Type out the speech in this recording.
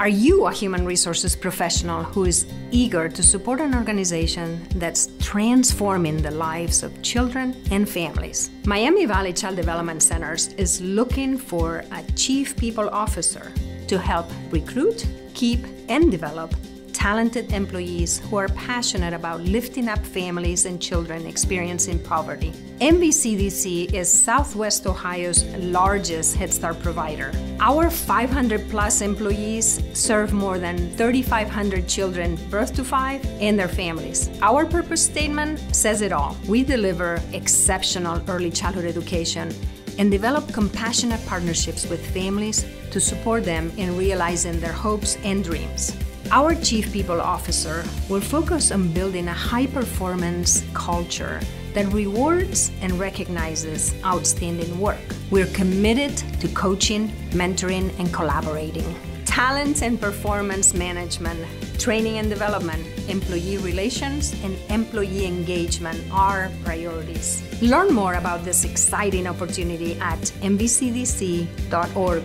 Are you a human resources professional who is eager to support an organization that's transforming the lives of children and families? Miami Valley Child Development Centers is looking for a Chief People Officer to help recruit, keep, and develop talented employees who are passionate about lifting up families and children experiencing poverty. MVCDC is Southwest Ohio's largest Head Start provider. Our 500 plus employees serve more than 3,500 children birth to five and their families. Our purpose statement says it all. We deliver exceptional early childhood education and develop compassionate partnerships with families to support them in realizing their hopes and dreams. Our Chief People Officer will focus on building a high performance culture that rewards and recognizes outstanding work. We're committed to coaching, mentoring, and collaborating. Talent and performance management, training and development, employee relations, and employee engagement are priorities. Learn more about this exciting opportunity at mvcdc.org